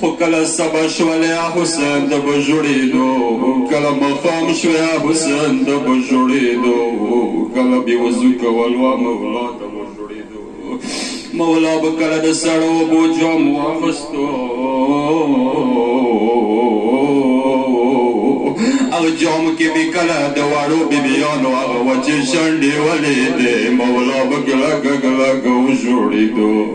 خو کله سبا شولې حسین د بجوړېدو کله مخام شوې حسین د بجوړېدو کله به وضو کول وا مولا د بجوړېدو مولا به کله د سړو بو جام واغستو او جام کې به کله د واړو بیبیانو هغه وچې شنډې ولې دې مولا به ګلا ګلا ګو جوړې دو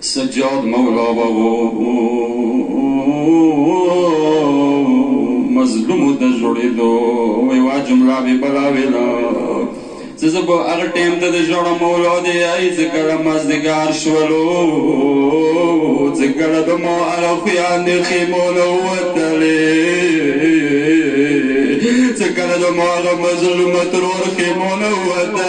سجاد مولا بابا مظلوم د جوړېدو یوه جمله به بلا ویلا چې زه به هغه ټایم ته د ژړه مولا دی یای چې کله مازدیګار شولو چې کله د ما هغه خویانې خیمو نه ووتلې چې کله د ما هغه مظلومه ترور خیمو نه ووتلې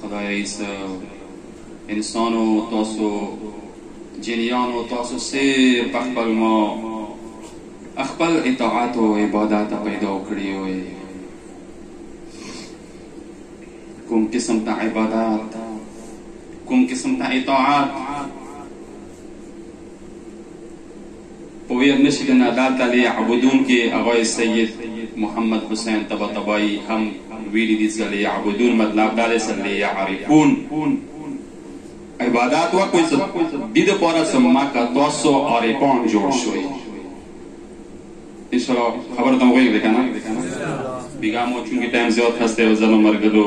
خدایا ایس انسانو تاسو جنیانو تاسو سیر په خپل ما خپل اطاعت او عبادت پیدا کړی وي کوم قسم ته عبادت کوم قسم ته اطاعت په ویر نه شي د ناداد تعالی یعبدونکي هغه سید محمد حسین طبطبائی هم ویلي دي څه لیعبدون مطلب دا دی څه لیعرفون عبادات وکړئ څه دي د پاره څه مکه تاسو عارفان جوړ شوي انشاءالله خبر ته مو غوږ دی کنه بیګا مو چونګې ټایم زیات هسته او زنو مرګلو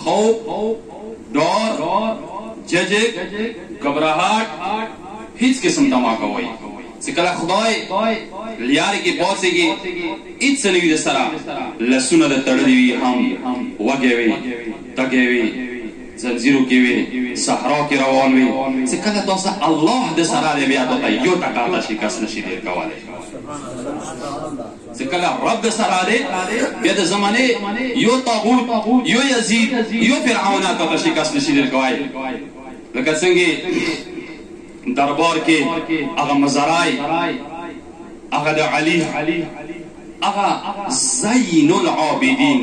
خوف، ډار، ججک، ګبراهاټ، هیڅ قسم ته مه کوئ، چې کله خدای لیارې کې پاڅېږي، هیڅ څه نه وي د سره، لاسونه د تړلي وي هم، وږی وې، تږی وې، ځنځیرو کې وې، صحرا کې روان وې، چې کله تا سره الله د سره دی بیا تا ته یو ټکا ته شکست نه شي تېر کولی. چې کله رب د سره دی بیا د زمانه یو طاغوت یو یزید یو فرعون ته په شکست نشي درکوای لکه څنګه دربار کې هغه مزرای هغه د علی هغه زین العابدین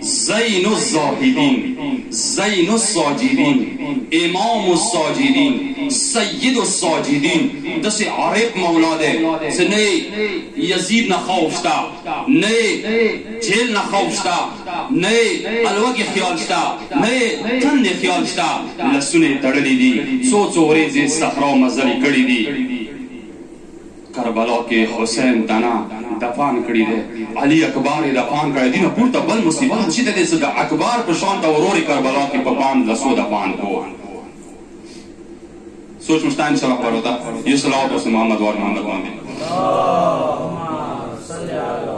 زین الزاهدین زین الساجدین امام الساجدین سید الساجدین دسې عارف مولا دی چې نه یزید نه خوف شته نه جیل نه خوف شته نه الوګې خیال شته نه تندې خیال شته لسونه یې تړلي دي څو څو ورځې صحرا مزلې کړې دي کربلا کې حسین دنا دفان کړی دی علي اکبر یې دفان کړی دی نه پورته بل مصیبت چې د دې د اکبر په شان ته ورور کربلا کې په باند لسو دفان کو سوچ مشتا ان شاء الله خبر ہوتا یہ صلوات و محمد و محمد باندې اللهم صل علی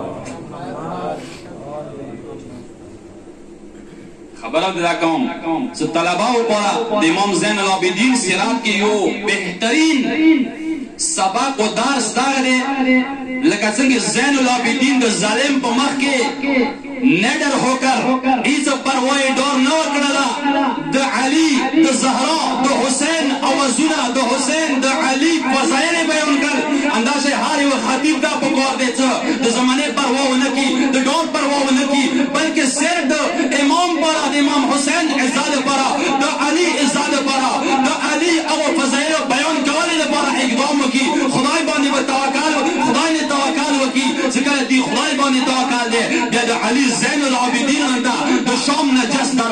خبره دې دا کوم چې طلباو په د امام زین العابدین سیرات کې یو بهترین سبق او درس دا دی لکه څنګه زین العابدین د ظالم په مخ کې نډر هوکر هیڅ پروا یې ډور نه ورکړله د علی د زهرا د حسین اوازونه د حسین د علی فضایل بیان کړل انداشې هر یو خطیب دا په کار دی څه د زمانه پروا ونه کی د ډار پروا ونه کی بلکې صرف د امام پرا د امام حسین عزت پرا د علی عزت پرا د علی او فضایل بیان کول لپاره اقدام وکي خدای باندې به توکل خدای نه توکل وکي ځکه دی خدای باندې توکل دی بیا د علی زین العابدین انده د شام نجس در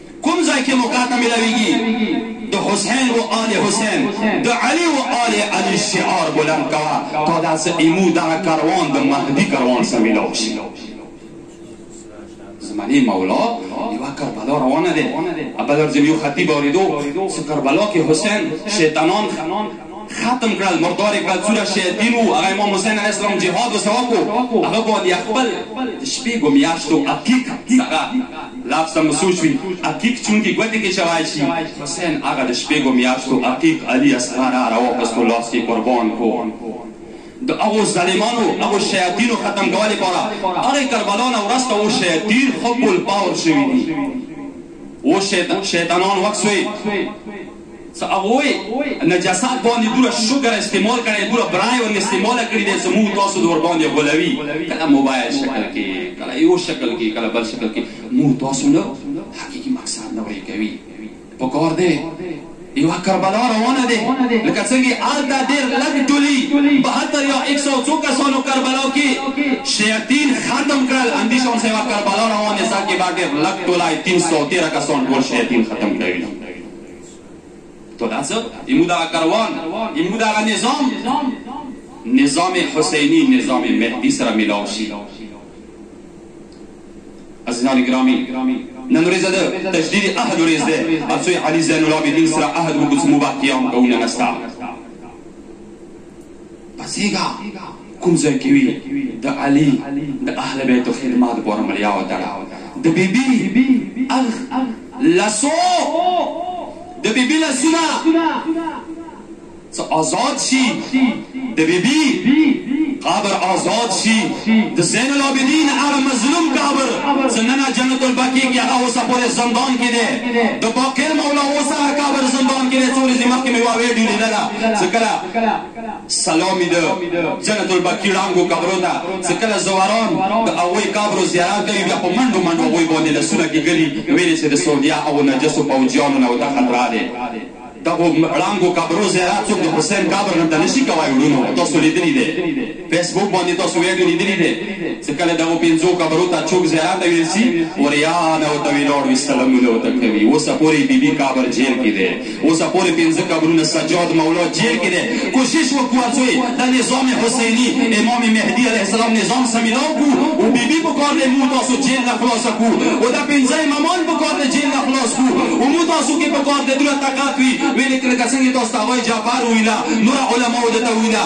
کوم ځای کې موقع ته ملاویږي د حسین و آل حسین د علی و آل علی شعار بلند کوه تا دا څه ایمو دغه کاروان د مهدی کاروان سره ملاو شي زمانی مولا یو کربلا روانه ده ابلر زمیو خطیب اوریدو سو کربلا کې حسین شیطانان ختم کړل مردار یې کړل څوره شیاطین وو هغه امام حسین علیه السلام جهاد وسه وکړو هغه باندې خپل د شپږو میاشتو عقیق سره لفظ ته مسو شوي عقیق چونکې ګوتې کې چوای شي حسین هغه د شپږو میاشتو عقیق علی اصغر راوخستو لاس کې قربان کو د هغو ظالمانو هغو شیاطینو ختم کولو لپاره هغه کربلا نه ورسته او شیاطین خپل پاور شوي دي او شیطانان وکسوي څه هغوی نجسات باندې دوره شوګر استعمال کړی دوره برای ورنه استعمال کړی دی سمو تاسو دور باندې غولوي کله موبایل شکل کې کله یو شکل کې کله بل شکل کې مو تاسو نو حقيقي مقصد نه ورې کوي په کار دی یو کربلا روانه ده لکه څنګه آلتا ډیر لګ ټولی 72 یا 100 څو کسانو کربلا کې شیاطین ختم کړل اندی شون سیوا کربلا روانه سا کې با ډیر لګ ټولای 313 کسان ټول شیاطین ختم کړی تو دا څه امو دا کاروان امو دا نظام نظام حسینی نظام مهدی سره ملاو شي عزیزان گرامی نن ورځ د تجدید عهد ورځ ده اڅوی علی زین العابدین سره عهد وکړو چې مو با قیام کوو نن ستا پسیګا کوم ځای کې وي د علي د اهل بیت خدمات ګوره ملیا وتړه د بیبي اغ لاسو د بیبي لاسونه څه آزاد شي د بیبي قبر آزاد شي د زین العابدین هغه مظلوم قبر څه نن جنت البقیع کې هغه اوسه پورې زندان کې دی د باقر مولا اوسه قبر زندان کې دی څو ورځې مخکې مې یوه ویډیو لیدله څه کله سلامي د جنت البقی ړانګو قبرو ته څه کله زواران د هغوی قبرو زیارت کوي بیا په منډو منډو هغوی باندې لاسونه کېږدي ویلې چې د سعودیا او نجسو پوځیانو نه ورته خطر دی دغو ړانګو قبرو زیارت څوک د حسین قبر غنته نشي کوای وړونو تاسو لیدلی دی فیسبوک باندې تاسو ویډیو لیدلي دی چې کله دغو پنځو کبرو ته چوک زهرا ته ویل شي وریان او ته ویلاړ وي سلامونه او ته کوي اوسه پورې بي بي کابر جیل کې دی اوسه پورې پنځه کبرونه سجاد مولا جیل کې دی کوشش وکړو ځوی د نظام حسیني امام مهدي علیه السلام نظام سمیلا وکړو او بي بي په کار دی مو تاسو جیل نه خلاص کړو او دا پنځه امامان په کار دی جیل نه خلاص کړو او مو تاسو کې په کار دی دوه تقات وي ویل کله څنګه تاسو ته وای جعفر ویلا نور علماء دته ویلا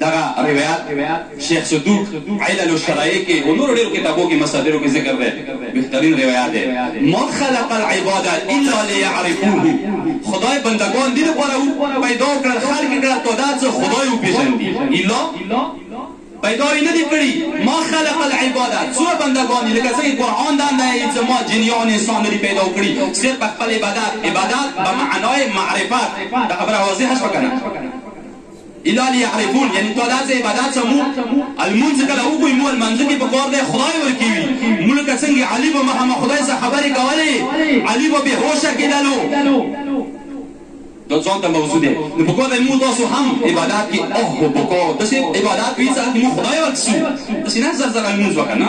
دغه روایت شیخ صدوق علل الشرائع کې او نور ډېر کتابو کې مصادرو کې ذکر دی بهترین روایت دی ما خلق العباد الا ليعرفوه خدای بندگان دې لپاره پیدا کړل خلق کړل ته دا څه خدای او پیژندي الا پیدا یې نه دي کړي ما خلق العباده څو بندګان لکه څنګه قرآن دا نه یې چې ما جنیان انسان نه دي پیدا کړي صرف خپل عبادت عبادت به معنای معرفت دا خبره واضحه شوه که نه الا ليعرفون يعني تو داسې عبادات سه مو المنځ کله وکوي مو المنځ کې په کور دی خدای ورکوي ملک څنګه علي به مخه مخ خدای سره خبرې کولې علي به به هوش کېدلو دا ځان ته موضوع دی نو په کور دی مو تاسو هم عبادت کې اوه په کور داسې عبادت وي چې مو خدای ورکسو داسې نه زر زر المنځ وکنه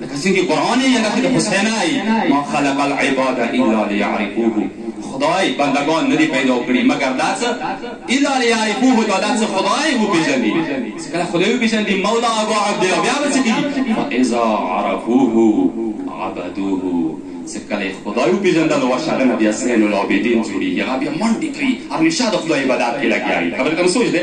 لکه څنګه قرآن یې یلکه د حسین آی ما خلق العباد الا لیعرفوه خدای بندګان نه دي پیدا کړي مګر دا څه الا لیعرفوه دا دا څه خدای و پیژني چې کله خدای و پیژني مولا ابو عبد الله بیا به څه کیږي فاذا عرفوه عبدوه چې کله خدای پیژندل او شاده نبی حسین العابدین جوړیږي هغه بیا منډې کوي همیشه د خدای عبادت کې لګیا وي خبر کوم سوچ دی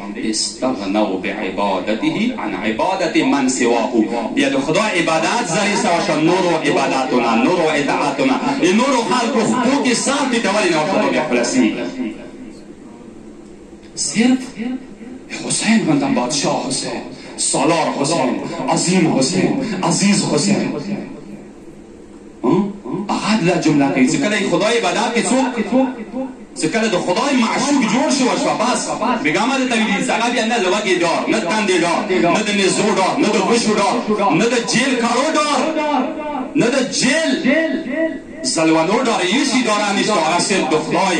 استغنوا بعبادته عن عبادت من سواه بیا د خدا عبادت زری سوا شو نورو عبادتونه نورو اطاعتونه ای نورو خلقو خپو کې سر ټیټول نه ورته بیا خلاصي صرف حسین بنده بادشاہ حسین سالار حسین عظیم حسین عزیز حسین احد دا جمله کوي چې کله خدای عبادت کې څوک چې کله د خدای معشوق جوړ شو شو بس بیګا ما ته ویلي چې هغه بیا نه لوګي ډار نه تاندې ډار نه د نزو ډار نه د غشو ډار نه د جیل کارو ډار نه د جیل زلوانو ډار یې شي ډارانه شو هغه صرف د خدای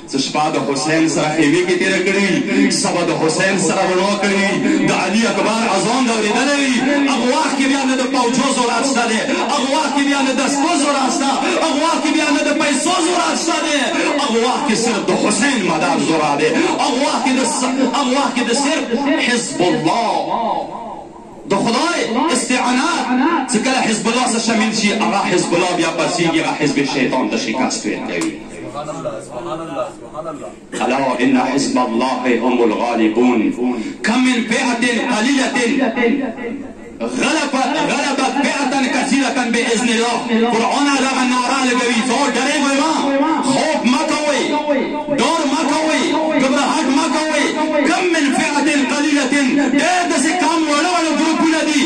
څه شپه د حسین سره خیمې کې تیره کړي، سبا د حسین سره روڼا کوي، د علي اکبر اذان دی اورېدلی وي، هغه وخت کې بیا نه د پوجو ضرورت شته دی، هغه وخت کې بیا نه دستو ضرورت شته، هغه وخت کې بیا نه د پیسو ضرورت شته دی، هغه وخت کې صرف د حسین مدد ضرورت دی، هغه وخت کې د هغه وخت کې د صرف حزب الله. د خدای استعانات چې کله حزب الله سره شامل شي هغه حزب الله بیا پرسیږي هغه حزب شیطان ته شکست ورکوي الا ان حزب الله هم الغالبون كم من فئه قليله غلبت غلبت بعتا كثيرة بإذن الله فرعون هغه نعره لګوي زور ډرېږئ ما خوف مه کوئ ډور مه کوئ، ګبرهټ مه کوئ، کم من فئة قلیلة ډېر داسې کم وړه وړه ګروپونه دي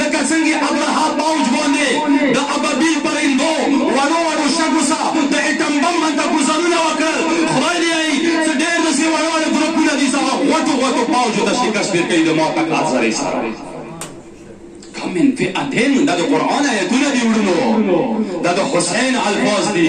لکه څنګه ابرهه پوج غوندې د ابابیل پرندو وړو وړو شګو سه د اټم بم هلته ګذرونه وکړل خدای دې ای څه ډېر داسې وړه وړه ګروپونه دي څه هغه غوټو غوټو پوجو ته شکست ورکوي د معتقد ذرې سره. کم من فئة دا د قرآن آیتونه دي وړونو دا د حسین الفاظ دي.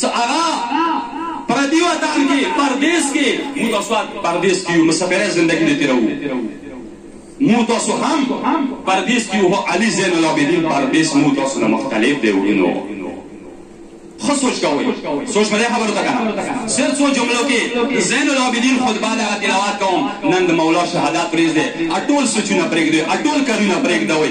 څه هغه پردي وطن کې پردېس کې مو تاسو ات پردېس کې یو مسافرې زندګي دې تیروو مو تاسو هم پردېس کې یو علي زین العابدین پردېس مو تاسو نه مختلف دی ورونو خو سوچ کوئ سوچ مده خبرو ته کنه صرف څو جملو کې زین العابدین خطبه دا تلاوت کوم نن د مولا شهادت ورځ ده اټول سوچونه پرېږدي اټول کارونه پرېږدوي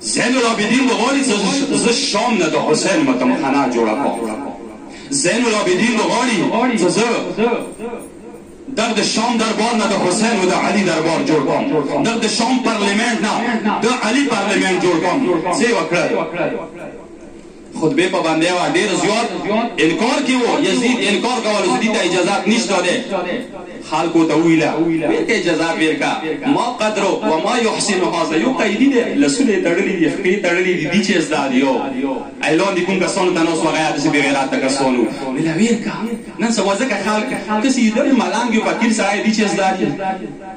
زین العابدین به غواړي زه شام نه د حسین متمخنه جوړه کوم زین العابدین به غواړي چې زه دغه د شام دربار نه د حسین او د علي دربار جوړ کوم دغه د شام پارلیمنت نه د علي پارلیمنت جوړ کوم څه وکړل خطبه په باندی وه ډیر زیات انکار کی وو یزید انکار کولو زه دی ته اجازات نشته دی خلکو ته ویلا ویر که اجازات ویر کا ما قدرو و ما یحسن هذا یو قیدی دی لسونه تړلی دی خپی تړلی دی دی چیز دا دیو ایلون دی کوم کسانو ته نو سو غیا دسی بغیرات ته کسانو ویلا ویر کا نن سو وزکه خلک کسی دل ملنګ فقیر سره دی چیز دا دی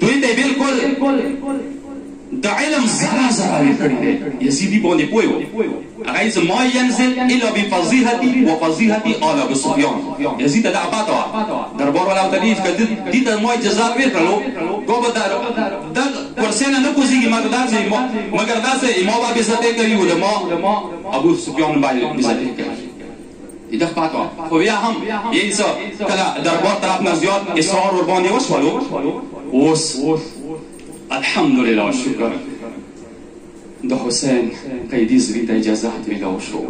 دوی ته بالکل د علم ذره ذره ورکړي دی یزیدي باندې پوه و هغه یې ما ينزل الا بفضیحتي وفضیحتي آل ابو سفیان یزید ته دا پاته وه دربار والا ورته ویل که دي ته ما جزا ورکړلو ګو به د کرسۍ نه نه کوزېږي مګر داسې مګر داسې ما به بېزتۍ کوي علما ابو سفیان به یې بېزتۍ کوي ایده پاتو خو بیا هم یی څه کله دربار طرف نه زیات اصرار ور باندې وشولو اوس الحمدلله شکر د حسین قیدی زوی ته اجازه ملاو شو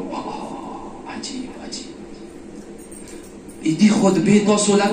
عجیب عجیب ایدی خود به تاسو لګ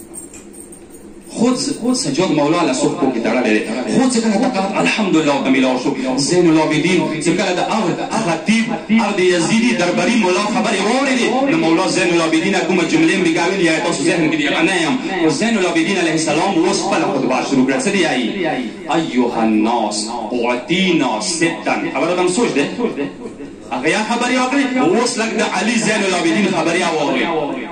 خود خود سجاد مولا له سوق کې تړلې خود ځکه نه تقاعد الحمدلله ته ملاو شو زین العابدین چې کله د اغ خطیب اغ د یزیدی درباری مولا خبرې وورې دي نو مولا زین العابدین کومه جملې مګاویل یا تاسو ذهن کې دی نه یم او زین العابدین علیه السلام اوس خپل خطبه شروع کړه څه دی ای ایها الناس اعطینا ستا خبره تم سوچ ده هغه خبرې وکړي اوس لګ د علی زین العابدین خبرې وورې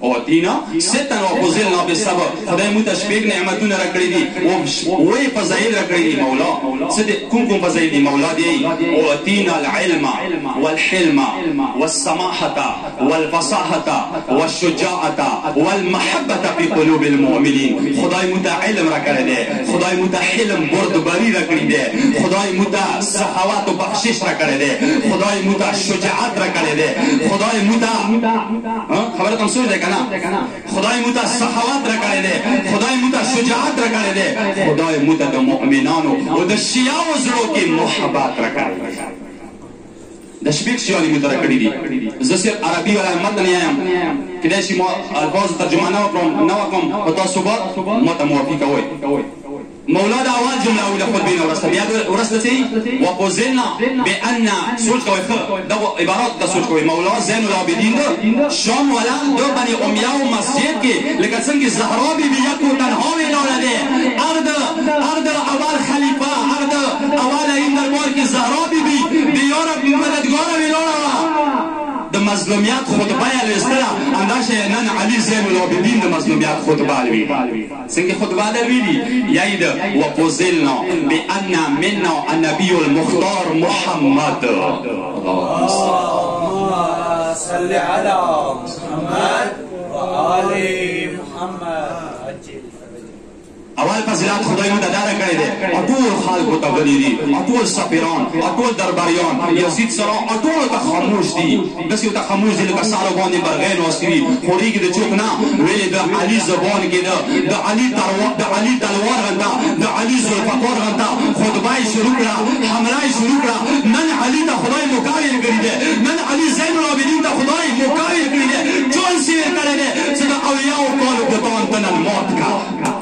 اوتینا ستن او خذلنا بالصبر خدای مو ته شپږ نعمتونه راکړي دي او وې فضایل راکړي دي مولا څه دې کوم کوم فضایل دي مولا دې اوتینا العلم والحلم والسماحه والفصاحه والشجاعه والمحبه في قلوب المؤمنين خدای مو ته علم راکړي دي خدای مو ته حلم بردباری راکړي دي خدای مو ته سخاوت او بخشش راکړي دي خدای مو ته شجاعت راکړي دي خدای مو ته خبره تم سوچ ده کنه خدای مو ته سخاوت را کړی دی خدای مو ته شجاعت را کړی دی خدای مو ته د مؤمنانو او د شیاو زړو کې محبت را کړی دی د شپږ شیانی مو تر کړی دی زه صرف عربي ولا متن یم کله چې مو الفاظ ترجمه نه وکم نه وکم او تاسو به مو ته موافقه وای مولا د اول جمله اوله خطبې نه ورسته بیا ورسته څه وي وقزنا بان سوچ کوي خو دغه عبارات ته سوچ کوي مولا زین العابدین د شام ولا د بني امیا او مسجد کې لکه څنګه زهرا بی بی یکو تنها ویلاړه ده ارد ارد اول خلیفہ ارد اول این دربار کې زهرا بی بی د یار مددگار ویلاړه د مظلومیت خطبه یې لستره انداشه نن علی زین العابدین د مظلومیت خطبه لوي څنګه خطبه ده ویلي یی د وپوزلنا بان منا النبی المختار محمد اللهم صل علی محمد و آل محمد اول فضیلات خدای مو دادا کړی دی او ټول خلکو ته ولې دي او ټول سفیران او ټول درباریان یزید سره او ټول ته خاموش دي داسي ورته خموش دي لکه سارو باندي مرغۍ ناستي وي خوریږي د چوک نه ویلي د علي زبان کي ده د علي تروار د علي تلوار غنته د علي ذوالفقار غنته خطبه یې شروع کړه حمله یې شروع کړه نن علي ته خدای مکاور کړي دی نن علي زین العابدین ته خدای مکاور کړي دی جان سیور کړی دی چې د اولیاو کالو بتان ته نن مات کړه.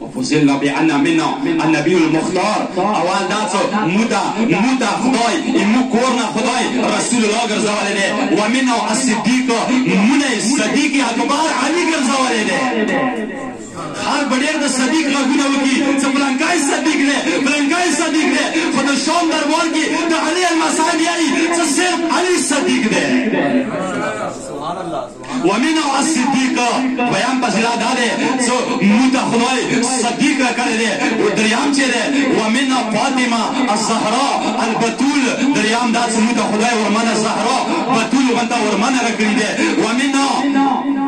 وفضلنا بأن منا النبي المختار اول دا څو مودا مودا خدای ایمو کورنا خدای رسول الله ګرځولې ده ومنا الصدیق مونې صدیق اکبر علی ګرځولې ده هر بډیر د صدیق غږونه وکي چې بلانکای صدیق نه بلانکای صدیق نه خو د شام دربار کې د علی المصعب یاري چې صرف علی صدیق ده سبحان الله ومن او الصدیق دویم پسیلا دا دی سو موتا خدای صدیق را کړی دی او دریام چې دی ومن فاطمه الزهرا البتول دریام دا سو موتا خدای ورمنه زهرا بتول غنتا ورمنه را کړی دی ومن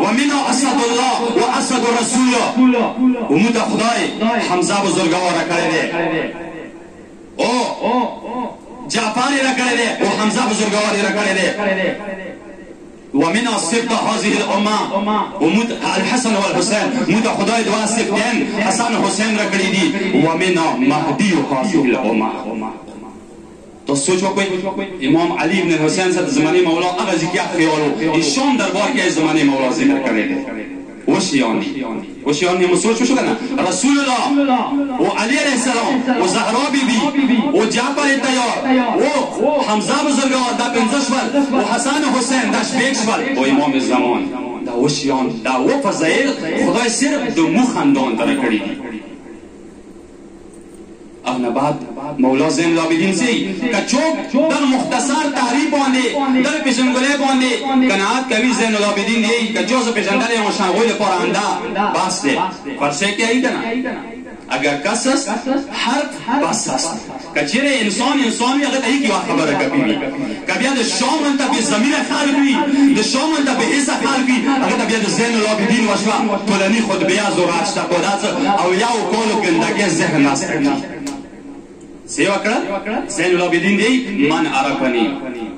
ومن اسد الله واسد رسول او موتا خدای حمزه بزرګوار را کړی دی او جعفر را کړی دی او حمزه بزرګوار را کړی دی ومن السبت هذه الامه ومود الحسن والحسين مود خدای دوا سبتين حسن حسين رکړي دي ومن مهدي هذه الامه تو سوچ وکوي امام علي ابن الحسين سره زمانه مولا هغه ذکر خيالو شام دربار کې زمانه مولا ذکر کړي دي اوشیانی اوشیانی مو سوچ وشو کنه رسول الله او علی علیہ السلام او زهرا بی بی او جعفر تیار او حمزه بزرگوار دا پنځه شول او حسن او حسین دا شپږ شول او امام زمان دا اوشیان دا و فضایل خدای صرف د مو خاندان ته راکړي دي اهل آباد مولا زین العابدین سی کچوک دغه مختصر تعریف باندې دغه پیژنګلې باندې قناعت کوي زین العابدین دی کچو زه پیژندلې او شان غوې لپاره انده بس دی فرسه کې ای کنه اگر کسس حرف بس است که چیرې انسان انسان وي هغه ته هیڅ یوه خبره کمې وي که بیا د شومن ته بې ضمیره خلک وي د شومن ته بې حسه خلک وي هغه ته بیا د زین العابدین وشوه ټولني خطبیه زوراج ته په داسې اویاو کولو ګندګې ذهن راسته کړي څه یې وکړل زین العابدین دی من عرفني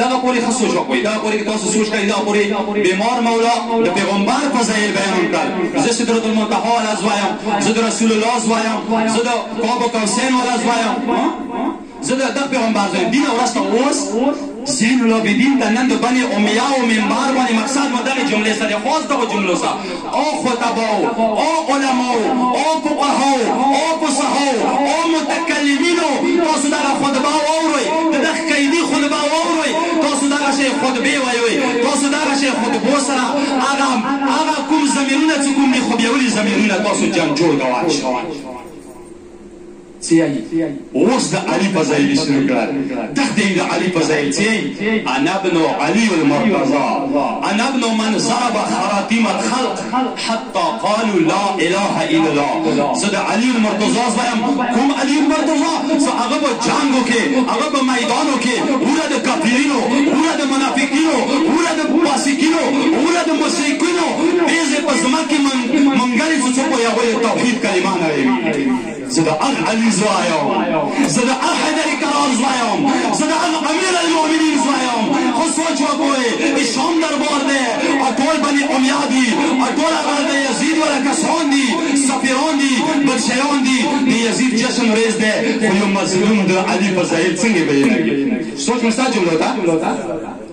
دغه پورې ښه سوچ وکړئ، دغه پورې که تاسو سوچ کړئ، دغه پورې بېمار مولا د پېغمبر فضائل بیان کړل، زه سدرة المنتهی والا ځوی یم، زه د رسول الله ځوی یم، زه د قاب قوسین والا ځوی یم، زه د دغه پېغمبر ځوی یم، دینه ورسته اوس زین العابدین ته نن د بنې امیه او منبر باندې مقصد مو دغې جملې څه دی، خاص دغو جملو څخه. او خطباو او علماو او فقهاو او فصحاو او متکلمینو تاسو دغه خطبه واوروئ دده ښکیدي خطبه واوروئ تاسو دغه شی خطبې وایوئ تاسو دغه شی خطبو سره هغه هغه کوم ضمیرونه چې کوم دي خو بیولي ضمیرونه تاسو جنګ جوړ ګوان شي. څیاي اوس د علي فضایل شروع کړل دغه د علي فضایل څیاي انا ابن علي المرتضى انا ابن من ضرب خراتيم الخلق حتى قالوا لا اله الا الله زه د علي المرتضى زویم کوم علي المرتضى زه هغه په جنگو کې هغه په میدانو کې وره د کافرینو وره د منافقینو وره د فاسقینو وره د مشرکینو دې په زما کې منګلې څه په یوه توحید کلمه نه وي زه د اغ علي زوی یم زه د اغ حیدر کرار زوی یم زه د اغ امیر المؤمنین زوی یم خو سوچ وکړئ د شام دربار دی او ټول بني امیا دي او ټول هغه د یزید ولا کسان دي سفیران دي بچیان دي د یزید جشن ورځ دی خو یو مظلوم د علي په ظاهر څنګه بیانوي سوچ مستا جمله ده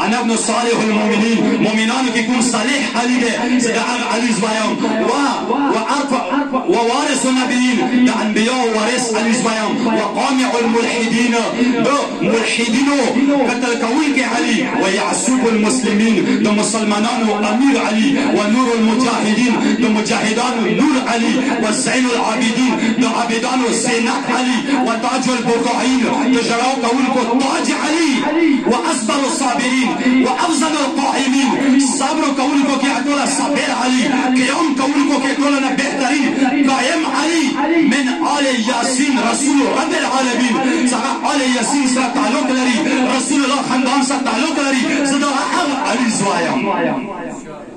انا ابن صالح المؤمنین مؤمنانو کې کوم صالح علی دی چې د هغه علی زویم و و ارفع و وارث النبیین د انبیاء وارث علی زویم و قامع الملحدین د ملحدینو قتل کوونکی علی و یعصب المسلمین د مسلمانانو امیر علی و نور المجاهدین د مجاهدانو نور علی و زین العابدین د عابدانو زینت علی و تاج البقاعین د ژړاو کوونکو تاج علی و اصبر الصابرین و افضل القائمین صبر کوونکو کې ټوله صابر علی قیام کوونکو کې ټوله نه بهترین قائم علی من آل یاسین رسول رب العالمین څنګه آل یاسین سره تعلق لري رسول الله خاندان سره تعلق لري زه دا هغه علی زوایم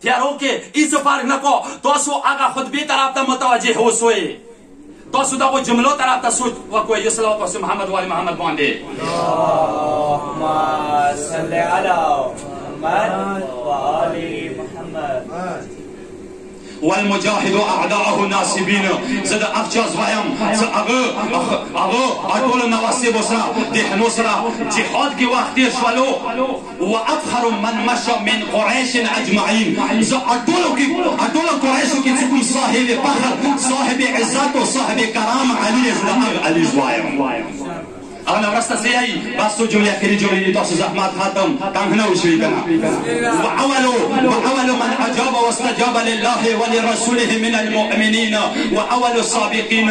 تیارو کې هیڅ فرق نه کو تاسو هغه خطبې طرف ته متوجه اوسئ تاسو دغه جملو طرف ته سوچ وکړئ یو صلوات واسه محمد وال محمد باندې اللهم صل علی محمد وآل محمد والمجاهد اعداءه ناسبین زه د اخچاز وایم زه هغه هغه ټول نواسب سره د حنو سره جهاد کې وخت یې شولو وافخر من مشى من قريش اجمعين زه اټولو کې اټولو قريشو کې چې کوم صاحب فخر صاحب عزت او صاحب کرام علي رضی الله علي زوايم او نه ورسته څه یي بس څو جملې اخري جملې دي تاسو زحمت ختم تنګ نه وشوي کنه واول واول من اجاب واستجاب لله ولرسوله من المؤمنين واول السابقين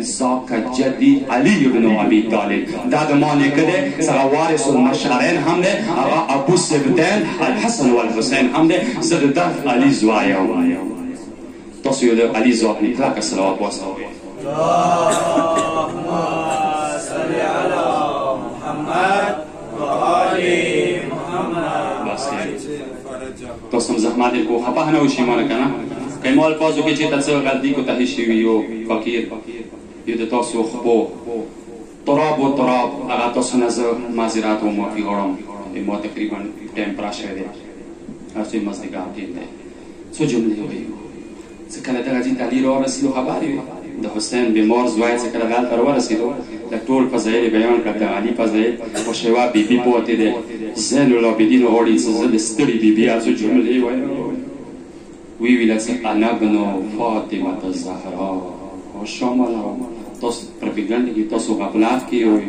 ذاک جدی علی ابن ابی طالب دا د ما نیکه دی سره وارث المشعرین هم دی هغه ابو سبتین الحسن والحسین هم دی زه د دغه علی زوی یم تاسو یو د علی ذات نه کلاک صلوات واستوي اللهم صل علی محمد و آل محمد بس تاسو هم زحمت ډیر کو خپه هنه اوشی مانه کنه که ما الفاظو کی چیته څه غلطی کوتهی شوی وی یو فقیر یو د تاسو خپو تراب و تراب هغه تاسو نه زه معذرت او معافی غواړم ما تقریبا ټایم پرا شوی دی هر څه مزدګار ټیم دی څو جملې وی څه کله دغه جي تالي راورسيدو خبر يو د حسين بيمار زوی څه کله دلته راورسيدو د ټول فضايل يې بيان کړل د علي فضايل په شيوا بي بي پاتې دی زين العابدين غواړي څه زه د ستړي بي بي ارزو جملې ويم وی ویل څه انا بنو فاطمه الزهرا او شامل تاسو پرپګند کې تاسو غفلات کې وي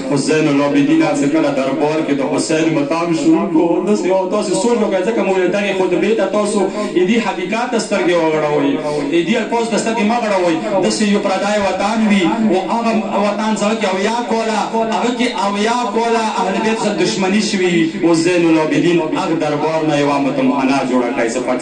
حسین العابدین هر څه کله دربار کې د حسین مقام شروع کو داسې یو تاسو سوچ وکړئ ځکه مو دغه خطبه ته تاسو دې حقیقت سترګې وغړوي دې الفاظ د سترګې ما غړوي داسې یو پردای وطن وي او هغه وطن ځکه کې اویا کولا هغه کې اویا کولا اهل بیت سره دښمنی شوی او زین العابدین هغه دربار نه یو متمحنا جوړه کړی څه پټ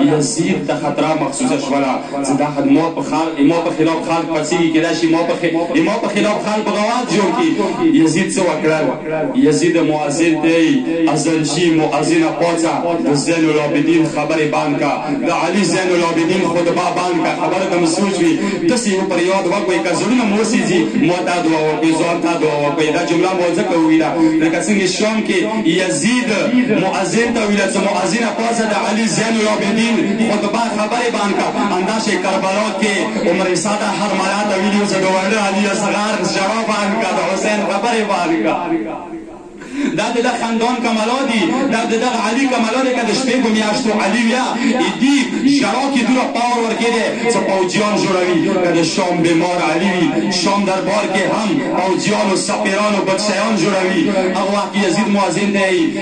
يزيد ته خطره محسوسه شوله چې دا حد مو په خال امو په خلاف خلق پسيږي کېدای شي امو په امو په خلاف خلق بغاوت جوړ کړي يزيد څه وکړل يزيد مؤذن ته يي اذان شي مؤذن پوڅه د زين العابدين خبرې بند کا د علي زين العابدين خطبه بند کا خبره ته مسوچ وي دسي یو پر یاد وکوي که زړونه مو سيزي مو ته دعا وکوي ځان ته دعا وکوي دا جمله مو ځکه ویله لکه څنګه شام کې يزيد مؤذن ته ویله چې مؤذن پزه د علي زين العابدين خطبه خبرې بان کا اندا شي کربلا کې عمر ساده هر مالا ته ویډیو زه دوړ علي اصغر جواب بان کا د حسين خبرې بان کا دا د خندون کمالو دي دا د دغه علي کمالو دي کده شپې کوم یاشتو علي ویا دي ژړا کې دوره پاور ورکې دي چې پوجیان جوړوي کده شام بیمار علي وي شام دربار کې هم پوجیان او سفیران او بچیان جوړوي هغه وخت یزید مؤذن دی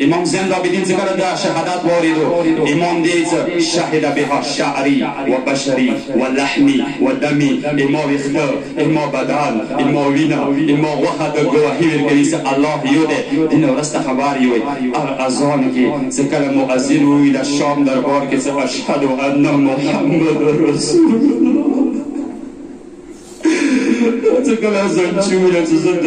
امام زين العابدين څخه د دا شهادات واوريدو امام دي څه شهد بها شعري و بشري و لحمي و دمي اما ويخته اما بدن اما وينه اما غوښه د ګواهي ورکوي څه الله يو دی دين ورسته خبر يوي ار اذان کي څه کله مؤذن ووي د شام دربار کي څه اشهد ان محمد رسول الله څه کله ځان چوي څه زه د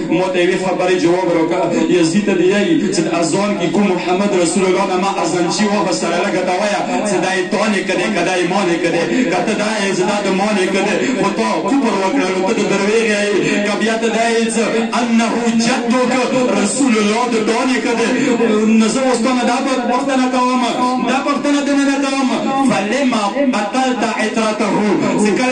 ماته یوې خبرې جواب راکړه یزدي ته دی یی چې اذان کې کوم محمد رسول الله نه ما اذان چی واه سره لګه دا ویا چې دا یې تانه کده کدا یې مانه کده کته دا یې زدا د مانه کده خو تا کوپر وکړه نو ته درویغ یې کبیا ته دا یې چې انه جدک رسول الله د تانه کده نو زه واستانه دا په پښتنه کوم دا پښتنه دنه کوم فلما قتلت عترته ذکر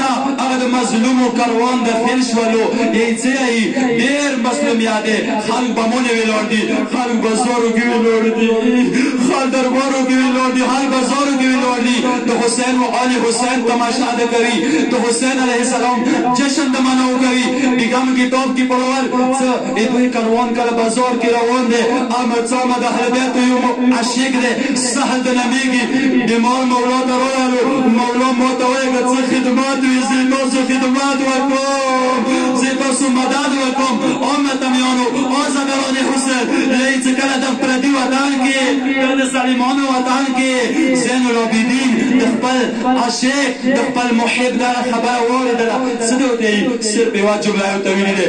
ته هغه د مظلومو کروان د فیل شولو یی څه یی ډیر مظلوم یاده خلک به مونې ویلوړ دی خلک به زارو کې ویلوړ دی خلک دربارو کې ویلوړ دی خلک به زارو کې ویلوړ دی د حسین و آل حسین تماشا د کوي د حسین علیه السلام جشن د منو کوي بیګم کتاب کې پړول څه د دوی کروان کله بازار کې روان دی اما څامه د اهل بیت یو عاشق دی سهل د نمیږي د مال مولا ته راغلو مولا ما ته وایي که څه خدمات وي زه تاسو خدمات وکوم زه تاسو مدد وکوم اما تمیانو او زګران حسین لای چې کله د پردي وطن کې د سلیمانو وطن کې زین العابدین د خپل عاشق د خپل محب دا خبره واوریدله څه دوی صرف یو جمله یو تویل دي